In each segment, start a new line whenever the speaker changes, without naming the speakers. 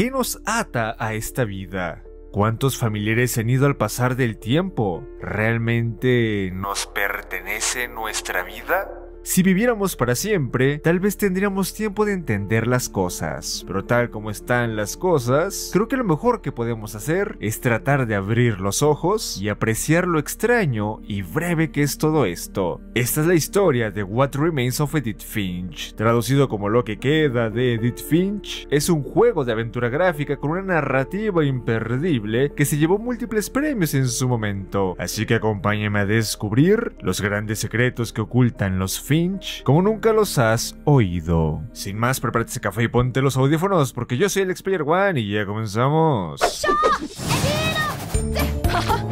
¿Qué nos ata a esta vida? ¿Cuántos familiares han ido al pasar del tiempo? ¿Realmente nos pertenece nuestra vida? Si viviéramos para siempre, tal vez tendríamos tiempo de entender las cosas, pero tal como están las cosas, creo que lo mejor que podemos hacer es tratar de abrir los ojos y apreciar lo extraño y breve que es todo esto. Esta es la historia de What Remains of Edith Finch, traducido como Lo que queda de Edith Finch, es un juego de aventura gráfica con una narrativa imperdible que se llevó múltiples premios en su momento, así que acompáñame a descubrir los grandes secretos que ocultan los Finch como nunca los has oído. Sin más, prepárate ese café y ponte los audífonos porque yo soy el Explayer One y ya comenzamos.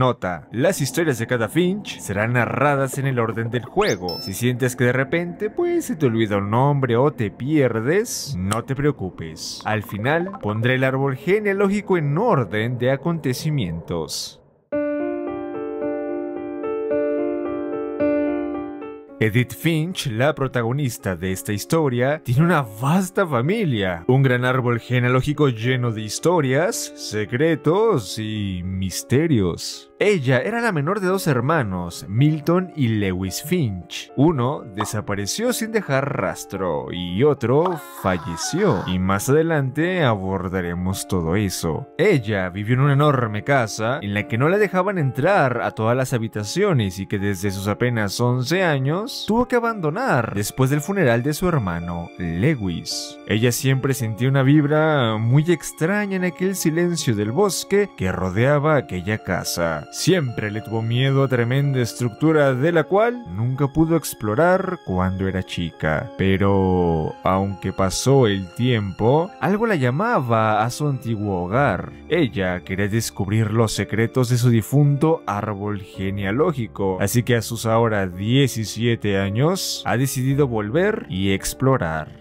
Nota, las historias de cada Finch serán narradas en el orden del juego. Si sientes que de repente pues se te olvida un nombre o te pierdes, no te preocupes. Al final pondré el árbol genealógico en orden de acontecimientos. Edith Finch, la protagonista de esta historia, tiene una vasta familia, un gran árbol genealógico lleno de historias, secretos y misterios. Ella era la menor de dos hermanos, Milton y Lewis Finch. Uno desapareció sin dejar rastro y otro falleció. Y más adelante abordaremos todo eso. Ella vivió en una enorme casa en la que no la dejaban entrar a todas las habitaciones y que desde sus apenas 11 años tuvo que abandonar después del funeral de su hermano, Lewis. Ella siempre sentía una vibra muy extraña en aquel silencio del bosque que rodeaba aquella casa. Siempre le tuvo miedo a tremenda estructura de la cual nunca pudo explorar cuando era chica. Pero, aunque pasó el tiempo, algo la llamaba a su antiguo hogar. Ella quería descubrir los secretos de su difunto árbol genealógico, así que a sus ahora 17 años ha decidido volver y explorar.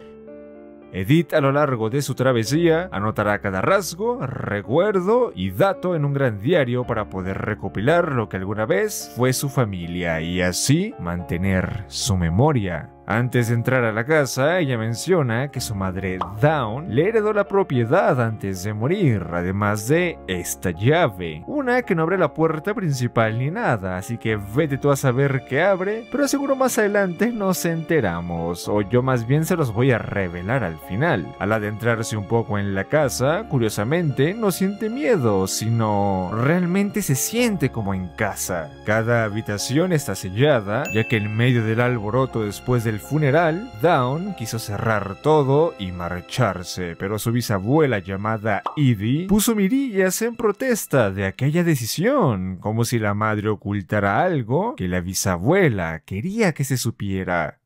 Edith a lo largo de su travesía anotará cada rasgo, recuerdo y dato en un gran diario para poder recopilar lo que alguna vez fue su familia y así mantener su memoria. Antes de entrar a la casa, ella menciona que su madre Dawn le heredó la propiedad antes de morir, además de esta llave, una que no abre la puerta principal ni nada, así que vete tú a saber qué abre, pero seguro más adelante nos enteramos, o yo más bien se los voy a revelar al final. Al adentrarse un poco en la casa, curiosamente no siente miedo, sino realmente se siente como en casa. Cada habitación está sellada, ya que en medio del alboroto después del funeral, Dawn quiso cerrar todo y marcharse, pero su bisabuela llamada Edie puso mirillas en protesta de aquella decisión, como si la madre ocultara algo que la bisabuela quería que se supiera.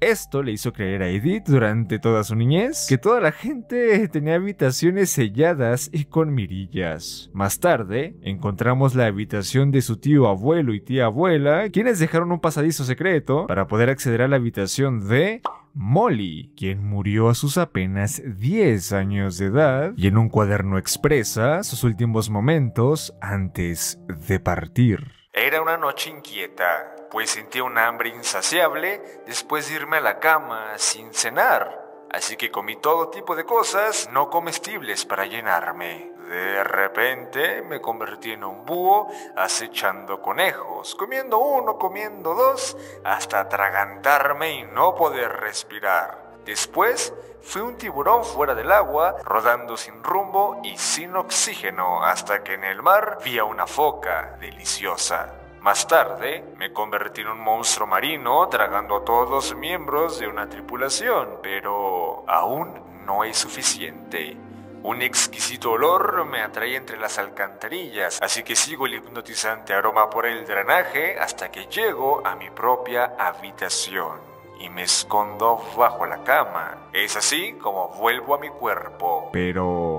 Esto le hizo creer a Edith durante toda su niñez que toda la gente tenía habitaciones selladas y con mirillas. Más tarde, encontramos la habitación de su tío abuelo y tía abuela, quienes dejaron un pasadizo secreto para poder acceder a la habitación de Molly, quien murió a sus apenas 10 años de edad y en un cuaderno expresa sus últimos momentos antes de partir. Era una noche inquieta pues sentía un hambre insaciable después de irme a la cama sin cenar, así que comí todo tipo de cosas no comestibles para llenarme. De repente me convertí en un búho acechando conejos, comiendo uno, comiendo dos, hasta atragantarme y no poder respirar. Después fui un tiburón fuera del agua, rodando sin rumbo y sin oxígeno, hasta que en el mar vi a una foca deliciosa. Más tarde, me convertí en un monstruo marino tragando a todos los miembros de una tripulación, pero aún no es suficiente. Un exquisito olor me atrae entre las alcantarillas, así que sigo el hipnotizante aroma por el drenaje hasta que llego a mi propia habitación y me escondo bajo la cama. Es así como vuelvo a mi cuerpo. Pero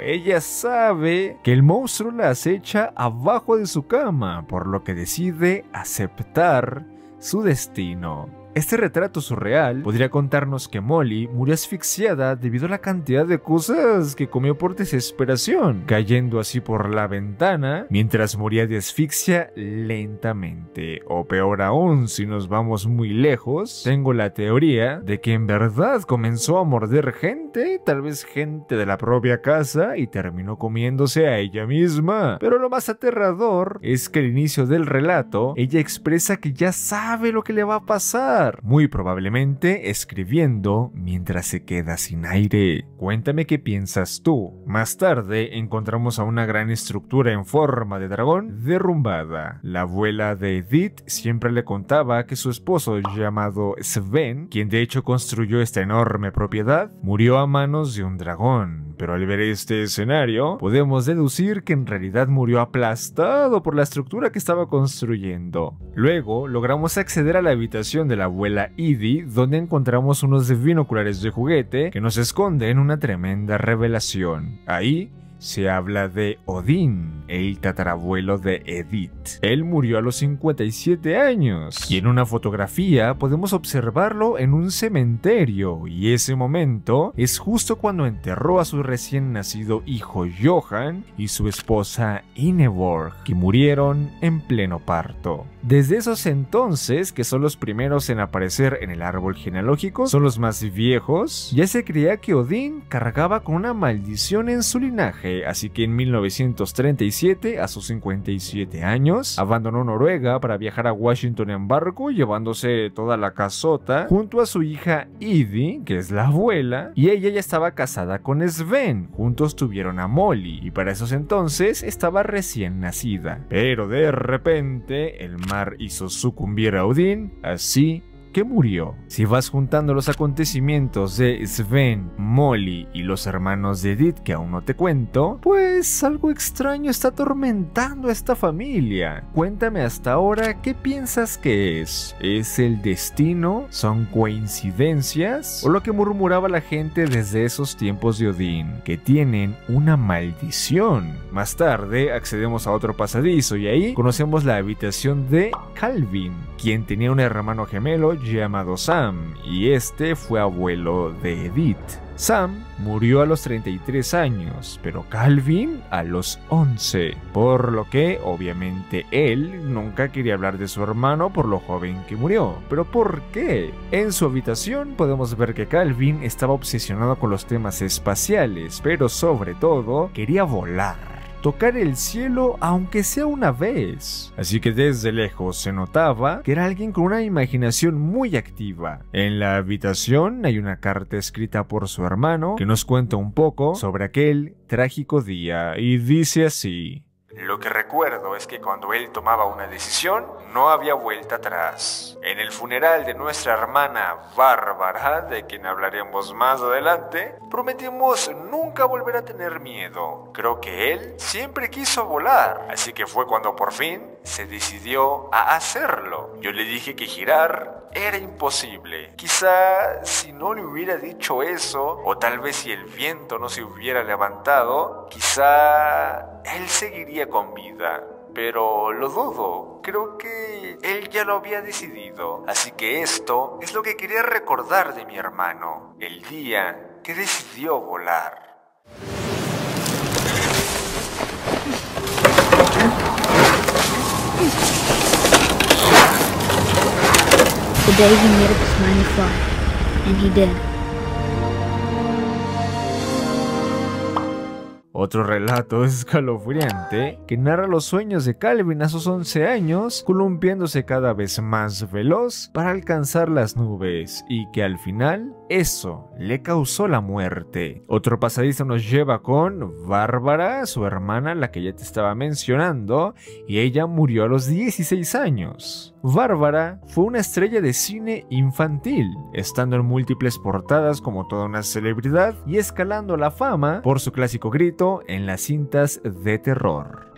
ella sabe que el monstruo la acecha abajo de su cama, por lo que decide aceptar su destino. Este retrato surreal podría contarnos que Molly murió asfixiada debido a la cantidad de cosas que comió por desesperación, cayendo así por la ventana mientras moría de asfixia lentamente. O peor aún, si nos vamos muy lejos, tengo la teoría de que en verdad comenzó a morder gente, tal vez gente de la propia casa, y terminó comiéndose a ella misma. Pero lo más aterrador es que al inicio del relato, ella expresa que ya sabe lo que le va a pasar, muy probablemente escribiendo mientras se queda sin aire. Cuéntame qué piensas tú. Más tarde encontramos a una gran estructura en forma de dragón derrumbada. La abuela de Edith siempre le contaba que su esposo llamado Sven, quien de hecho construyó esta enorme propiedad, murió a manos de un dragón. Pero al ver este escenario, podemos deducir que en realidad murió aplastado por la estructura que estaba construyendo. Luego, logramos acceder a la habitación de la abuela Edie, donde encontramos unos binoculares de juguete que nos esconden una tremenda revelación. Ahí, se habla de Odín, el tatarabuelo de Edith. Él murió a los 57 años y en una fotografía podemos observarlo en un cementerio y ese momento es justo cuando enterró a su recién nacido hijo Johan y su esposa Ingeborg, que murieron en pleno parto. Desde esos entonces, que son los primeros en aparecer en el árbol genealógico, son los más viejos, ya se creía que Odín cargaba con una maldición en su linaje, así que en 1937, a sus 57 años, abandonó Noruega para viajar a Washington en barco, llevándose toda la casota, junto a su hija Edie, que es la abuela, y ella ya estaba casada con Sven, juntos tuvieron a Molly, y para esos entonces estaba recién nacida. Pero de repente, el hizo sucumbir a Odín, así que murió. Si vas juntando los acontecimientos de Sven, Molly y los hermanos de Edith que aún no te cuento, pues algo extraño está atormentando a esta familia. Cuéntame hasta ahora qué piensas que es. ¿Es el destino? ¿Son coincidencias? ¿O lo que murmuraba la gente desde esos tiempos de Odín, que tienen una maldición? Más tarde accedemos a otro pasadizo y ahí conocemos la habitación de Calvin, quien tenía un hermano gemelo llamado Sam, y este fue abuelo de Edith. Sam murió a los 33 años, pero Calvin a los 11, por lo que obviamente él nunca quería hablar de su hermano por lo joven que murió. ¿Pero por qué? En su habitación podemos ver que Calvin estaba obsesionado con los temas espaciales, pero sobre todo quería volar tocar el cielo aunque sea una vez. Así que desde lejos se notaba que era alguien con una imaginación muy activa. En la habitación hay una carta escrita por su hermano que nos cuenta un poco sobre aquel trágico día y dice así.
Lo que recuerdo es que cuando él tomaba una decisión, no había vuelta atrás. En el funeral de nuestra hermana Bárbara, de quien hablaremos más adelante, prometimos nunca volver a tener miedo. Creo que él siempre quiso volar, así que fue cuando por fin se decidió a hacerlo. Yo le dije que girar era imposible. Quizá si no le hubiera dicho eso, o tal vez si el viento no se hubiera levantado, quizá él seguiría con vida. Pero lo dudo, creo que él ya lo había decidido. Así que esto es lo que quería recordar de mi hermano, el día que decidió volar.
Otro relato escalofriante que narra los sueños de Calvin a sus 11 años, columpiándose cada vez más veloz para alcanzar las nubes y que al final eso le causó la muerte. Otro pasadizo nos lleva con Bárbara, su hermana, la que ya te estaba mencionando, y ella murió a los 16 años. Bárbara fue una estrella de cine infantil, estando en múltiples portadas como toda una celebridad y escalando la fama por su clásico grito en las cintas de terror.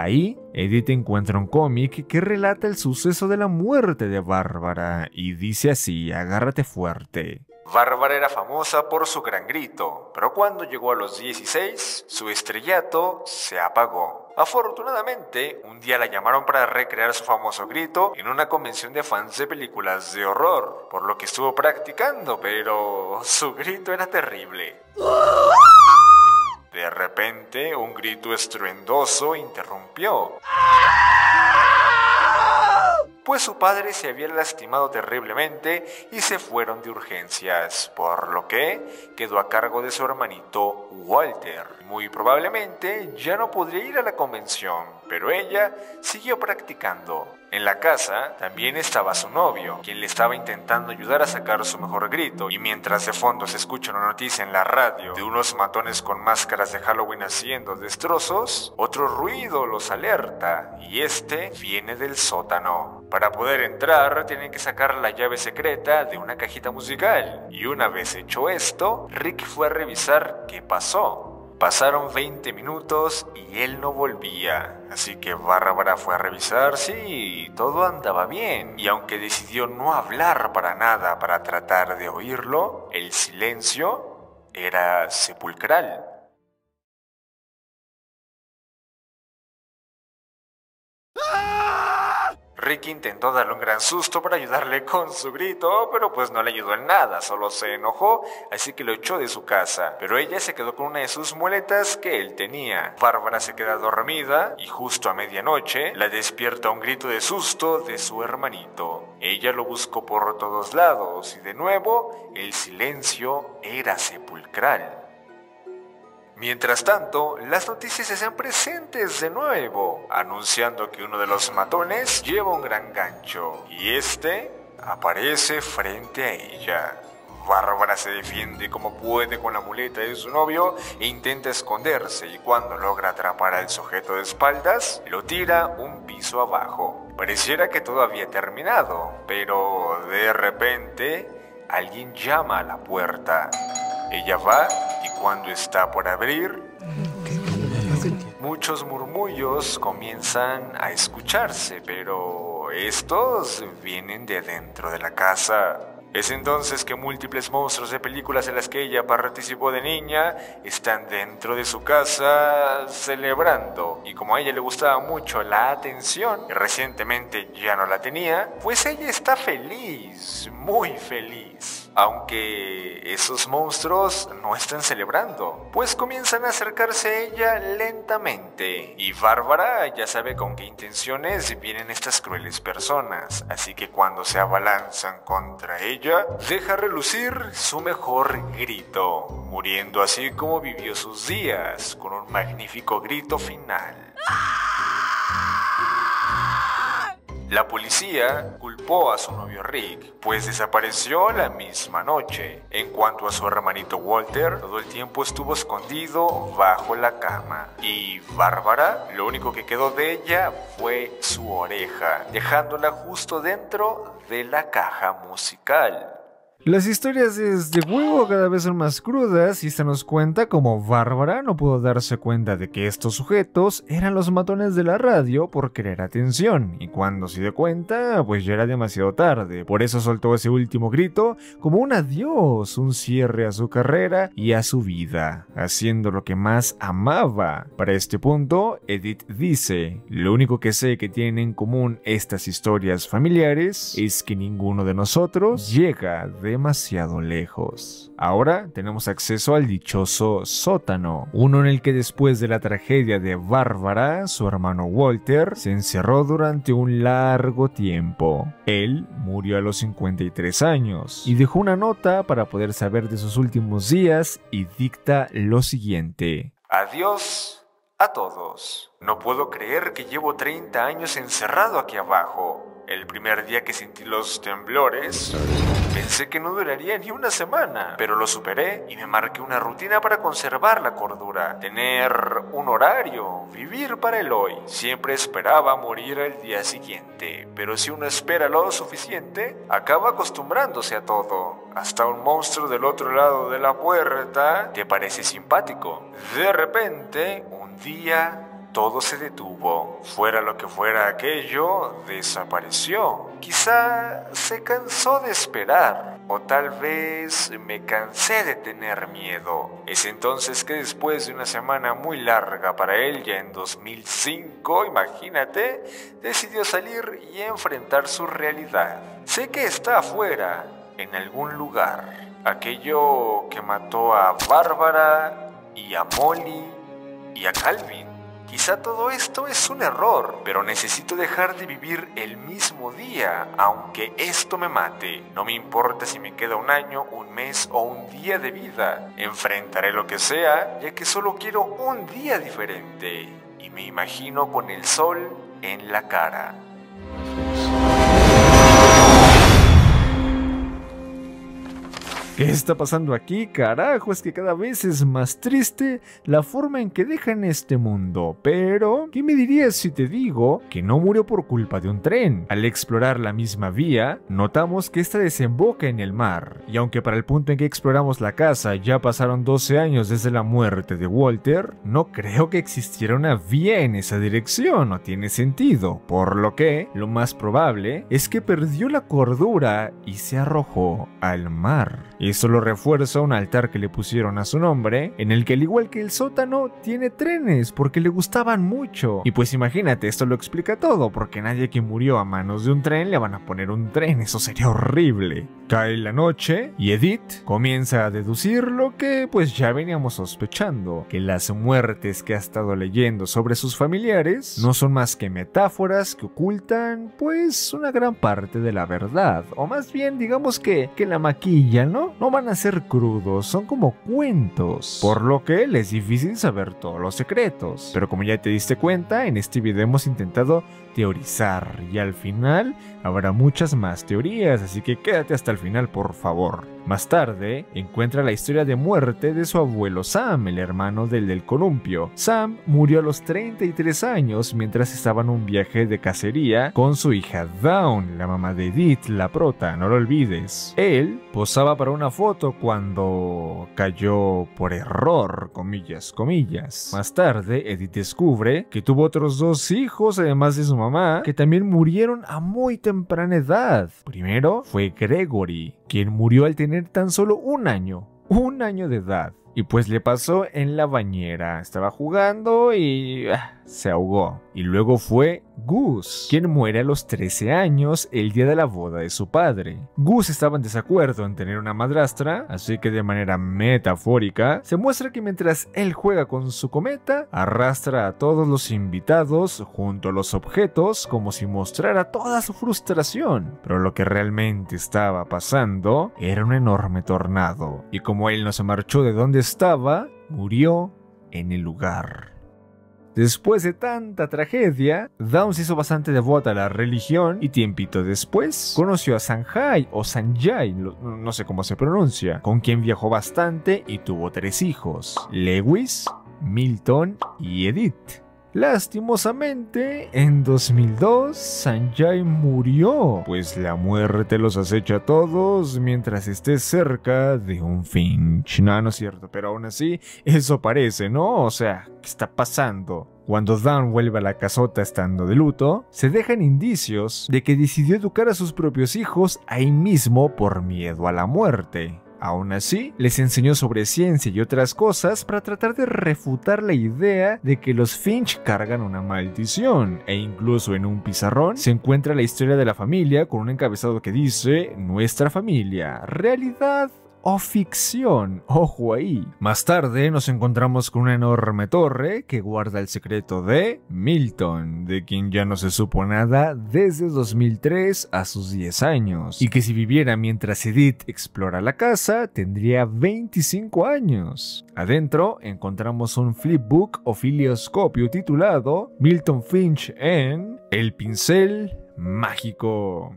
Ahí, Edith encuentra un cómic que relata el suceso de la muerte de Bárbara y dice así, agárrate fuerte.
Bárbara era famosa por su gran grito, pero cuando llegó a los 16, su estrellato se apagó.
Afortunadamente, un día la llamaron para recrear su famoso grito en una convención de fans de películas de horror, por lo que estuvo practicando, pero su grito era terrible. De repente, un grito estruendoso interrumpió pues su padre se había lastimado terriblemente y se fueron de urgencias, por lo que quedó a cargo de su hermanito Walter. Muy probablemente ya no podría ir a la convención, pero ella siguió practicando. En la casa también estaba su novio, quien le estaba intentando ayudar a sacar su mejor grito, y mientras de fondo se escucha una noticia en la radio de unos matones con máscaras de Halloween haciendo destrozos, otro ruido los alerta, y este viene del sótano. Para poder entrar tienen que sacar la llave secreta de una cajita musical, y una vez hecho esto, Rick fue a revisar qué pasó. Pasaron 20 minutos y él no volvía, así que Bárbara fue a revisar si todo andaba bien, y aunque decidió no hablar para nada para tratar de oírlo, el silencio era sepulcral. Ricky intentó darle un gran susto para ayudarle con su grito, pero pues no le ayudó en nada, solo se enojó, así que lo echó de su casa. Pero ella se quedó con una de sus muletas que él tenía. Bárbara se queda dormida y justo a medianoche la despierta un grito de susto de su hermanito. Ella lo buscó por todos lados y de nuevo el silencio era sepulcral. Mientras tanto, las noticias hacen presentes de nuevo, anunciando que uno de los matones lleva un gran gancho y este aparece frente a ella. Bárbara se defiende como puede con la muleta de su novio e intenta esconderse y cuando logra atrapar al sujeto de espaldas, lo tira un piso abajo. Pareciera que todo había terminado, pero de repente alguien llama a la puerta. Ella va cuando está por abrir, muchos murmullos comienzan a escucharse, pero estos vienen de dentro de la casa. Es entonces que múltiples monstruos de películas en las que ella participó de niña están dentro de su casa celebrando. Y como a ella le gustaba mucho la atención, y recientemente ya no la tenía, pues ella está feliz, muy feliz aunque esos monstruos no están celebrando, pues comienzan a acercarse a ella lentamente. Y Bárbara ya sabe con qué intenciones vienen estas crueles personas, así que cuando se abalanzan contra ella, deja relucir su mejor grito, muriendo así como vivió sus días, con un magnífico grito final. La policía culpó a su novio Rick, pues desapareció la misma noche. En cuanto a su hermanito Walter, todo el tiempo estuvo escondido bajo la cama. Y Bárbara, lo único que quedó de ella fue su oreja, dejándola justo dentro de la caja musical.
Las historias de huevo cada vez son más crudas y se nos cuenta como Bárbara no pudo darse cuenta de que estos sujetos eran los matones de la radio por querer atención y cuando se dio cuenta pues ya era demasiado tarde, por eso soltó ese último grito como un adiós, un cierre a su carrera y a su vida, haciendo lo que más amaba. Para este punto, Edith dice, lo único que sé que tienen en común estas historias familiares es que ninguno de nosotros llega de demasiado lejos. Ahora tenemos acceso al dichoso sótano, uno en el que después de la tragedia de Bárbara, su hermano Walter se encerró durante un largo tiempo. Él murió a los 53 años y dejó una nota para poder saber de sus últimos días y dicta lo siguiente.
Adiós a todos. No puedo creer que llevo 30 años encerrado aquí abajo. El primer día que sentí los temblores, pensé que no duraría ni una semana, pero lo superé y me marqué una rutina para conservar la cordura, tener un horario, vivir para el hoy. Siempre esperaba morir al día siguiente, pero si uno espera lo suficiente, acaba acostumbrándose a todo. Hasta un monstruo del otro lado de la puerta te parece simpático. De repente, un día
todo se detuvo. Fuera lo que fuera aquello, desapareció. Quizá se cansó de esperar, o tal vez me cansé de tener miedo. Es entonces que después de una semana muy larga para él, ya en 2005, imagínate, decidió salir y enfrentar su realidad. Sé que está afuera, en algún lugar. Aquello que mató a Bárbara y a Molly y a Calvin. Quizá todo esto es un error, pero necesito dejar de vivir el mismo día, aunque esto me mate. No me importa si me queda un año, un mes o un día de vida. Enfrentaré lo que sea, ya que solo quiero un día diferente. Y me imagino con el sol en la cara.
¿Qué está pasando aquí? Carajo, es que cada vez es más triste la forma en que dejan este mundo. Pero, ¿qué me dirías si te digo que no murió por culpa de un tren? Al explorar la misma vía, notamos que esta desemboca en el mar. Y aunque para el punto en que exploramos la casa ya pasaron 12 años desde la muerte de Walter, no creo que existiera una vía en esa dirección, no tiene sentido. Por lo que, lo más probable es que perdió la cordura y se arrojó al mar. Esto lo refuerza un altar que le pusieron a su nombre, en el que al igual que el sótano, tiene trenes porque le gustaban mucho. Y pues imagínate, esto lo explica todo, porque nadie que murió a manos de un tren le van a poner un tren, eso sería horrible. Cae la noche y Edith comienza a deducir lo que pues ya veníamos sospechando, que las muertes que ha estado leyendo sobre sus familiares no son más que metáforas que ocultan pues una gran parte de la verdad, o más bien digamos que, que la maquilla, ¿no? No van a ser crudos, son como cuentos, por lo que les es difícil saber todos los secretos. Pero como ya te diste cuenta, en este video hemos intentado teorizar y al final habrá muchas más teorías, así que quédate hasta el final por favor. Más tarde, encuentra la historia de muerte de su abuelo Sam, el hermano del del columpio. Sam murió a los 33 años mientras estaba en un viaje de cacería con su hija Dawn, la mamá de Edith, la prota, no lo olvides. Él posaba para una foto cuando cayó por error, comillas, comillas. Más tarde, Edith descubre que tuvo otros dos hijos además de su mamá, que también murieron a muy temprana edad. Primero fue Gregory, quien murió al tener tan solo un año, un año de edad. Y pues le pasó en la bañera. Estaba jugando y ah, se ahogó. Y luego fue Gus, quien muere a los 13 años el día de la boda de su padre. Gus estaba en desacuerdo en tener una madrastra, así que de manera metafórica se muestra que mientras él juega con su cometa, arrastra a todos los invitados junto a los objetos como si mostrara toda su frustración. Pero lo que realmente estaba pasando era un enorme tornado, y como él no se marchó de donde estaba, murió en el lugar. Después de tanta tragedia, Dawn se hizo bastante devota a la religión y tiempito después conoció a Sanjay o Sanjay, no sé cómo se pronuncia, con quien viajó bastante y tuvo tres hijos, Lewis, Milton y Edith. Lastimosamente, en 2002, Sanjay murió, pues la muerte los acecha a todos mientras esté cerca de un Finch. No, no es cierto, pero aún así, eso parece, ¿no? O sea, ¿qué está pasando? Cuando Dan vuelve a la casota estando de luto, se dejan indicios de que decidió educar a sus propios hijos ahí mismo por miedo a la muerte. Aún así, les enseñó sobre ciencia y otras cosas para tratar de refutar la idea de que los Finch cargan una maldición, e incluso en un pizarrón se encuentra la historia de la familia con un encabezado que dice Nuestra familia, realidad o ficción. Ojo ahí. Más tarde nos encontramos con una enorme torre que guarda el secreto de Milton, de quien ya no se supo nada desde 2003 a sus 10 años, y que si viviera mientras Edith explora la casa tendría 25 años. Adentro encontramos un flipbook o filioscopio titulado Milton Finch en El pincel mágico.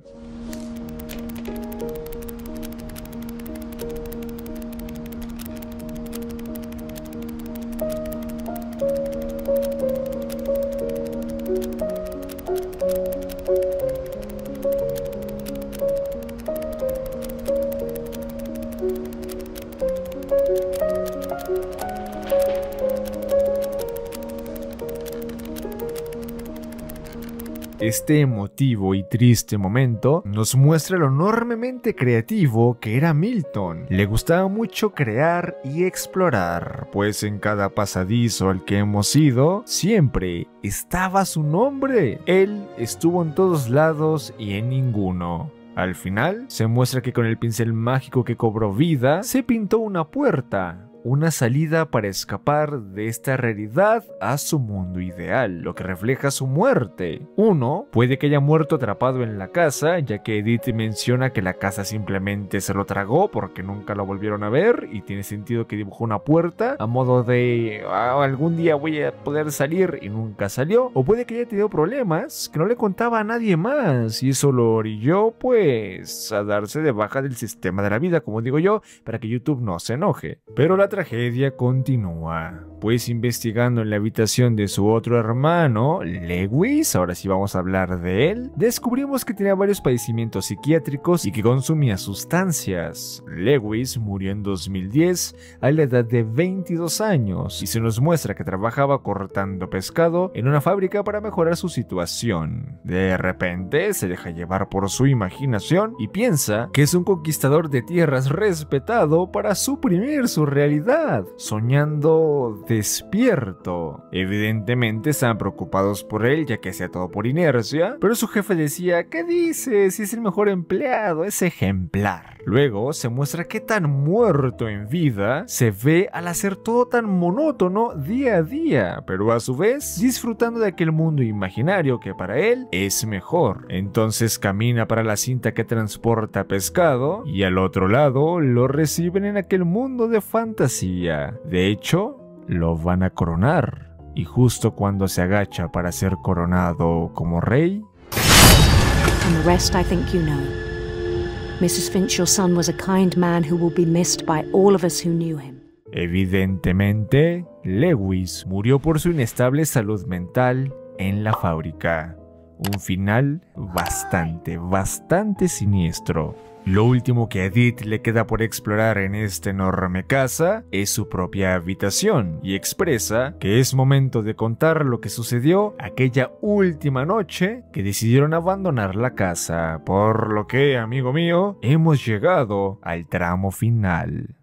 Este emotivo y triste momento nos muestra lo enormemente creativo que era Milton. Le gustaba mucho crear y explorar, pues en cada pasadizo al que hemos ido, siempre estaba su nombre. Él estuvo en todos lados y en ninguno. Al final, se muestra que con el pincel mágico que cobró vida, se pintó una puerta, una salida para escapar de esta realidad a su mundo ideal, lo que refleja su muerte. Uno puede que haya muerto atrapado en la casa, ya que Edith menciona que la casa simplemente se lo tragó porque nunca lo volvieron a ver y tiene sentido que dibujó una puerta a modo de ah, algún día voy a poder salir y nunca salió. O puede que haya tenido problemas que no le contaba a nadie más y eso lo orilló pues a darse de baja del sistema de la vida, como digo yo, para que YouTube no se enoje. Pero la tragedia continúa, pues investigando en la habitación de su otro hermano, Lewis, ahora sí vamos a hablar de él, descubrimos que tenía varios padecimientos psiquiátricos y que consumía sustancias. Lewis murió en 2010 a la edad de 22 años y se nos muestra que trabajaba cortando pescado en una fábrica para mejorar su situación. De repente se deja llevar por su imaginación y piensa que es un conquistador de tierras respetado para suprimir su realidad soñando despierto. Evidentemente estaban preocupados por él ya que hacía todo por inercia, pero su jefe decía, ¿qué dices? Si es el mejor empleado, es ejemplar. Luego se muestra qué tan muerto en vida se ve al hacer todo tan monótono día a día, pero a su vez disfrutando de aquel mundo imaginario que para él es mejor. Entonces camina para la cinta que transporta pescado y al otro lado lo reciben en aquel mundo de fantasía de hecho, lo van a coronar. Y justo cuando se agacha para ser coronado como rey. And the rest I think you know. Mrs. Finch, your son was a kind man who will be missed by all of us who knew him. Evidentemente, Lewis murió por su inestable salud mental en la fábrica. Un final bastante, bastante siniestro. Lo último que a Edith le queda por explorar en esta enorme casa es su propia habitación y expresa que es momento de contar lo que sucedió aquella última noche que decidieron abandonar la casa, por lo que, amigo mío, hemos llegado al tramo final.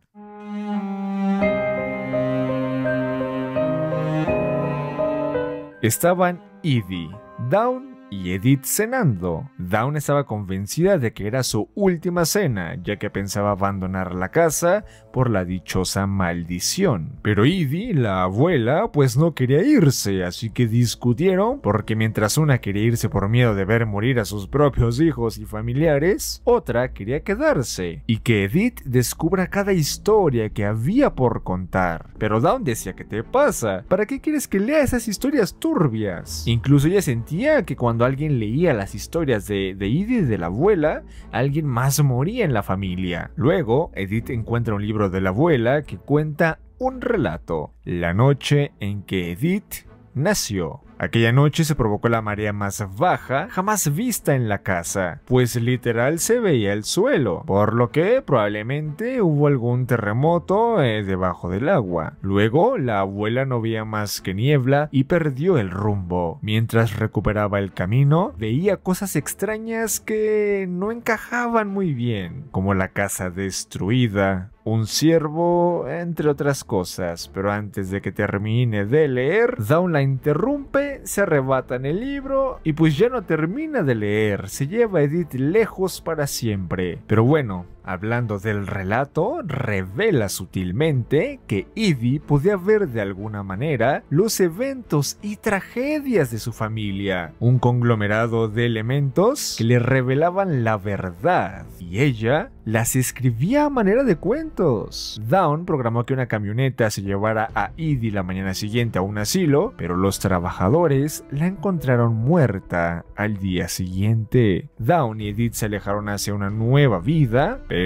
Estaban Edie, Down y Edith cenando. Dawn estaba convencida de que era su última cena, ya que pensaba abandonar la casa por la dichosa maldición. Pero Edie, la abuela, pues no quería irse, así que discutieron porque mientras una quería irse por miedo de ver morir a sus propios hijos y familiares, otra quería quedarse y que Edith descubra cada historia que había por contar. Pero Dawn decía, ¿qué te pasa? ¿Para qué quieres que lea esas historias turbias? Incluso ella sentía que cuando alguien leía las historias de, de Edith y de la abuela, alguien más moría en la familia. Luego, Edith encuentra un libro de la abuela que cuenta un relato, la noche en que Edith nació. Aquella noche se provocó la marea más baja jamás vista en la casa, pues literal se veía el suelo, por lo que probablemente hubo algún terremoto eh, debajo del agua. Luego, la abuela no veía más que niebla y perdió el rumbo. Mientras recuperaba el camino, veía cosas extrañas que no encajaban muy bien, como la casa destruida, un ciervo, entre otras cosas, pero antes de que termine de leer, Dawn la interrumpe, se arrebata en el libro y pues ya no termina de leer, se lleva a Edith lejos para siempre. Pero bueno, hablando del relato, revela sutilmente que Edie podía ver de alguna manera los eventos y tragedias de su familia, un conglomerado de elementos que le revelaban la verdad, y ella las escribía a manera de cuentos. Dawn programó que una camioneta se llevara a Edie la mañana siguiente a un asilo, pero los trabajadores la encontraron muerta al día siguiente. Dawn y Edith se alejaron hacia una nueva vida, pero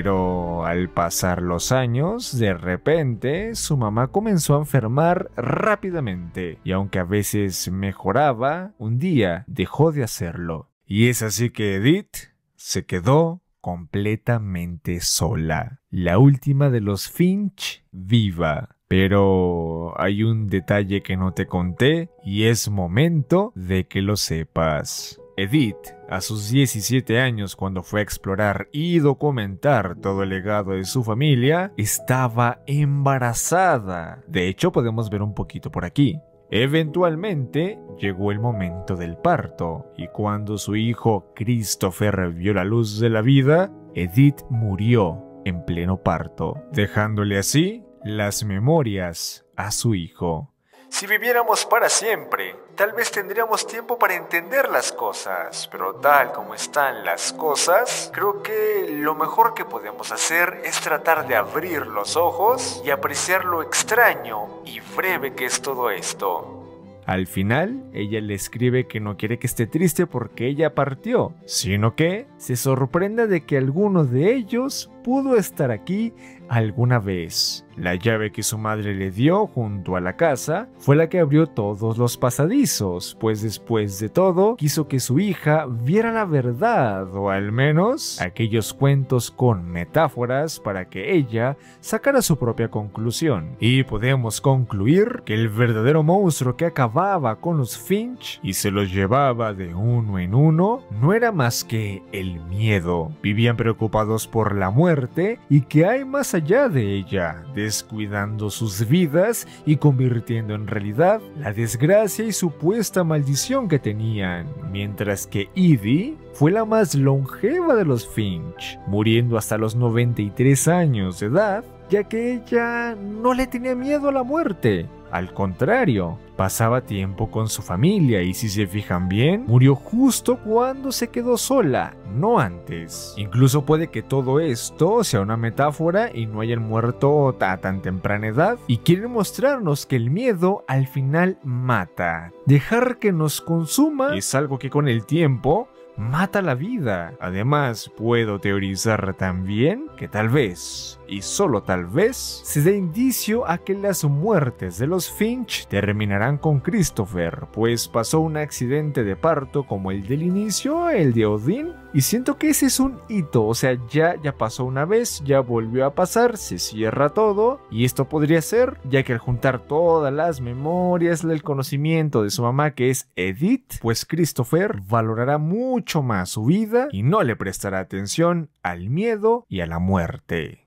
al pasar los años, de repente, su mamá comenzó a enfermar rápidamente, y aunque a veces mejoraba, un día dejó de hacerlo. Y es así que Edith se quedó completamente sola. La última de los Finch viva. Pero hay un detalle que no te conté y es momento de que lo sepas. Edith, a sus 17 años cuando fue a explorar y documentar todo el legado de su familia, estaba embarazada. De hecho, podemos ver un poquito por aquí. Eventualmente llegó el momento del parto y cuando su hijo Christopher vio la luz de la vida, Edith murió en pleno parto, dejándole así las memorias a su hijo.
Si viviéramos para siempre, tal vez tendríamos tiempo para entender las cosas, pero tal como están las cosas, creo que lo mejor que podemos hacer es tratar de abrir los ojos y apreciar lo extraño y breve que es todo esto.
Al final, ella le escribe que no quiere que esté triste porque ella partió, sino que se sorprende de que alguno de ellos pudo estar aquí alguna vez. La llave que su madre le dio junto a la casa fue la que abrió todos los pasadizos, pues después de todo quiso que su hija viera la verdad, o al menos aquellos cuentos con metáforas para que ella sacara su propia conclusión. Y podemos concluir que el verdadero monstruo que acababa con los Finch y se los llevaba de uno en uno no era más que el miedo. Vivían preocupados por la muerte y que hay más allá de ella, descuidando sus vidas y convirtiendo en realidad la desgracia y supuesta maldición que tenían, mientras que Edie fue la más longeva de los Finch, muriendo hasta los 93 años de edad, ya que ella no le tenía miedo a la muerte. Al contrario, pasaba tiempo con su familia y si se fijan bien, murió justo cuando se quedó sola, no antes. Incluso puede que todo esto sea una metáfora y no hayan muerto a tan temprana edad y quieren mostrarnos que el miedo al final mata. Dejar que nos consuma es algo que con el tiempo mata la vida. Además, puedo teorizar también que tal vez, y solo tal vez, se dé indicio a que las muertes de los Finch terminarán con Christopher, pues pasó un accidente de parto como el del inicio, el de Odin, y siento que ese es un hito, o sea, ya, ya pasó una vez, ya volvió a pasar, se cierra todo, y esto podría ser, ya que al juntar todas las memorias, el conocimiento de su mamá que es Edith, pues Christopher valorará mucho más su vida y no le prestará atención al miedo y a la muerte.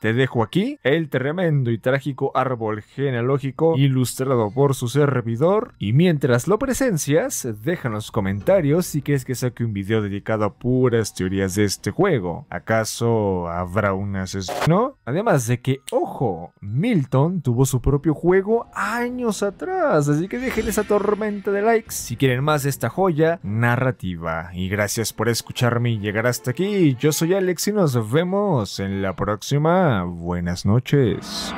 Te dejo aquí el tremendo y trágico árbol genealógico ilustrado por su servidor. Y mientras lo presencias, déjanos comentarios si crees que saque un video dedicado a puras teorías de este juego. ¿Acaso habrá un asesino? Además de que, ojo, Milton tuvo su propio juego años atrás, así que dejen esa tormenta de likes si quieren más de esta joya narrativa. Y gracias por escucharme y llegar hasta aquí. Yo soy Alex y nos vemos en la próxima buenas noches.